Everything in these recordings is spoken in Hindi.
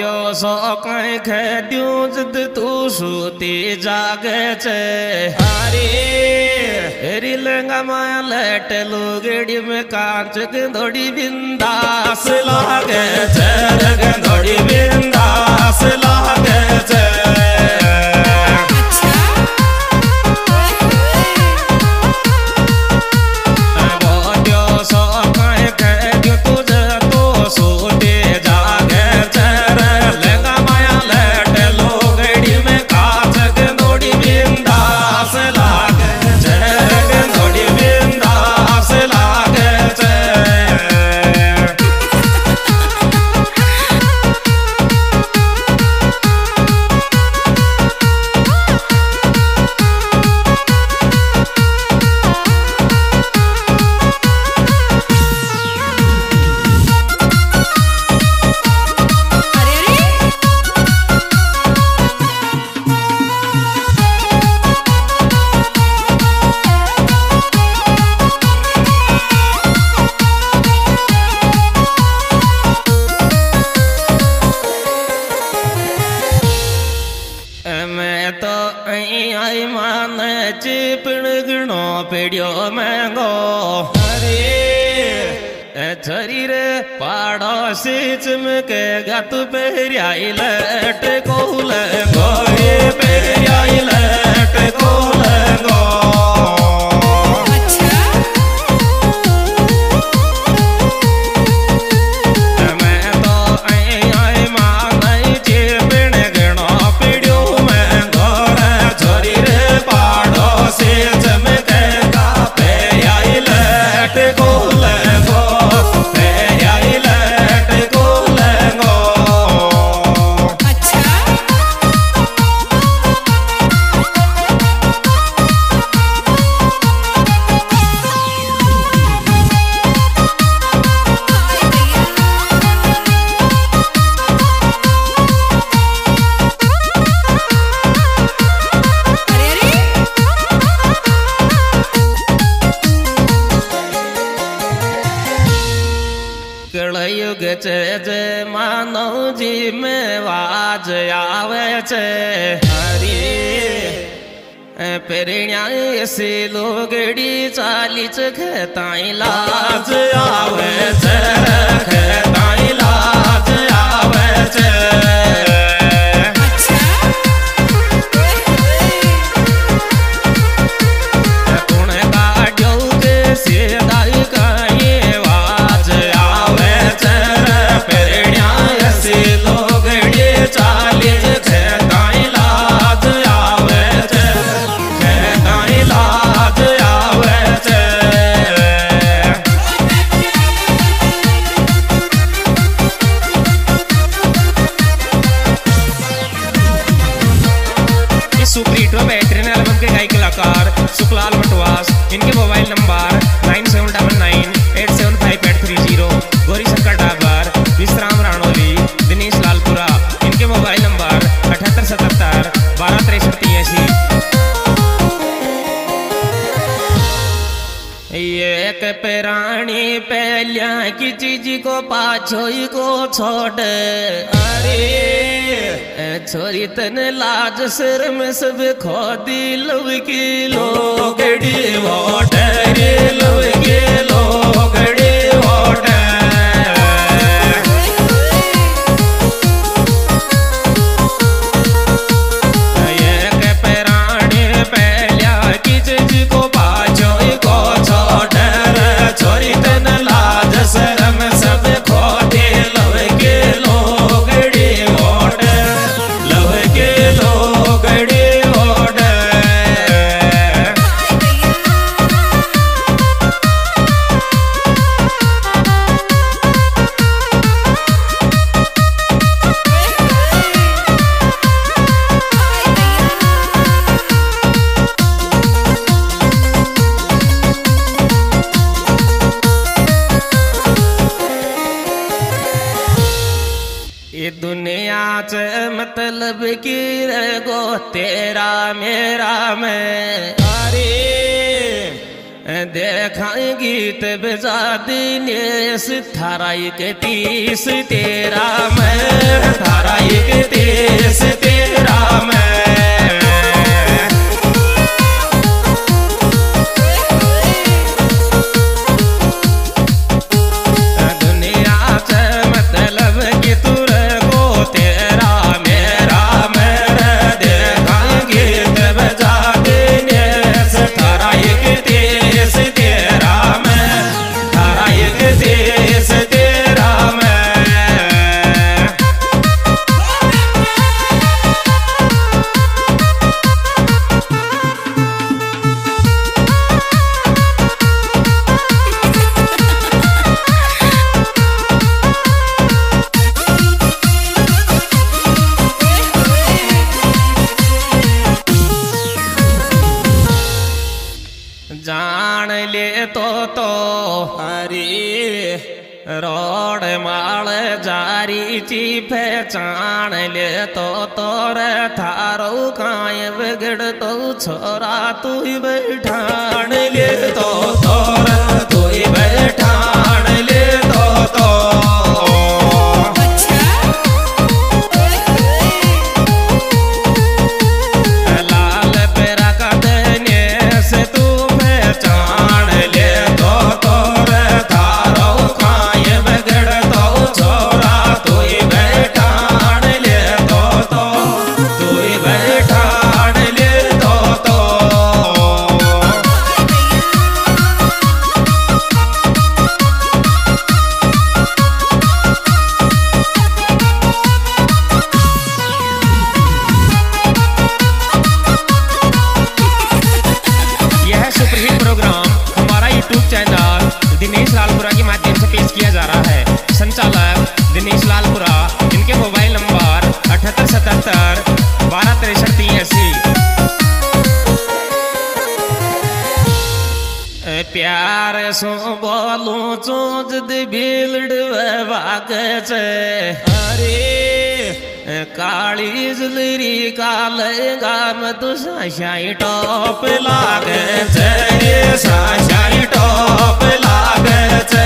त्यो सो जिद तू सूती जागे छे। हरी, हेरी लहंगा माया लेट लुगड़ी में कांच के थोड़ी बिंदास लागे छे लगे थोड़ी बिंदास लागे छे। छरी रे पाड़ो से चमके गत पेरियाई लट पेरियाई लट कोल परिण्याय से लोगडी चालीच घेताय लाज आवे खेताय लाज आवे इस सुपरीटो बेहतरीन एल्बम के गायक कलाकार सुखलाल बटवास, इनके mobile number nine seven double nine. पेराणी पहलिया की चीज़ को पाछो को छोड़। अरे छोरी तन लाज सिर में सब खो दी लव की लोगड़ी वोट रे लव की रे गो, तेरा मेरा मैं। अरे, देखाई गीत बजा ने थाराई के तीस, तेरा मैं। थाराई के तीस, तेरा मैं। રોડ માળ જારી ચીફે ચાણ લેતો તોર થારો કાંય બગડતો છોરા તું બેઠાણ લેતો તોર તું करती ऐसी प्यार सो बोलू चूज़ दिलड अरे। काली जलरी काल गाम तू साशाई टॉप लागे से साशाई टॉप लागे से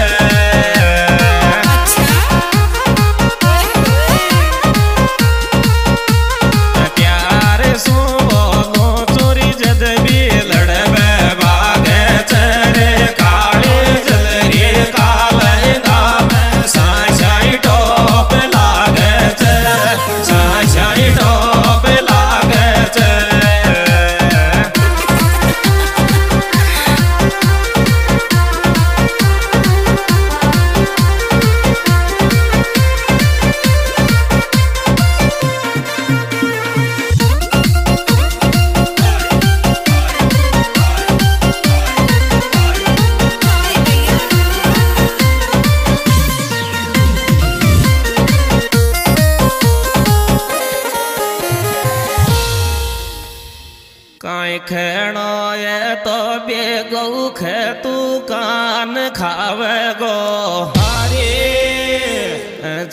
খাবে গো। হারে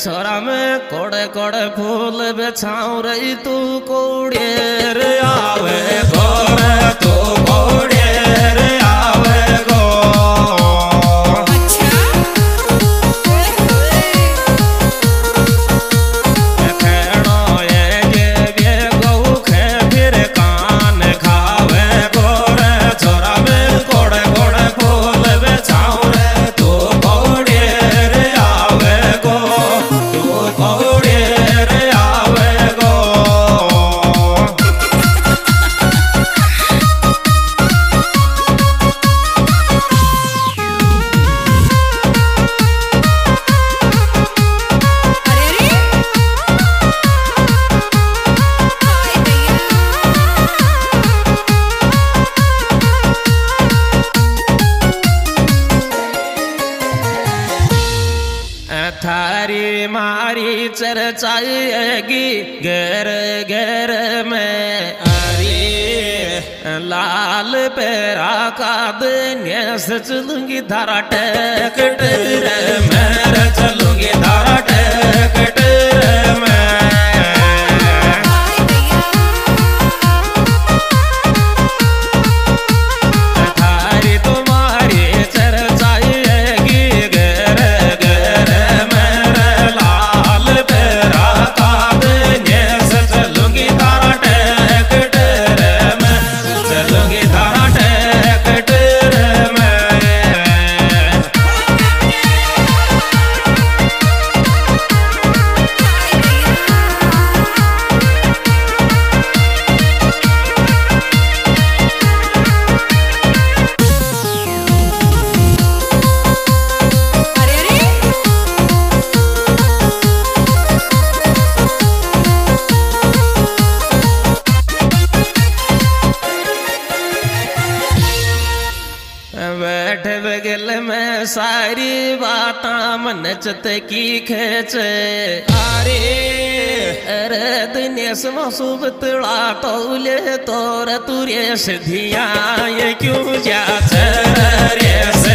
ছড়ামে কড়ে কড়ে ফুল বেছাও রে তু কৌড়ে। गैर चाहिएगी गैर गैर में अरे लाल पेरा का दिन सच धारा टैक। नचत की खेच। अरे अरे दिनेश मसूबत टोले तोर तुरेश धिया ये जा जात रेस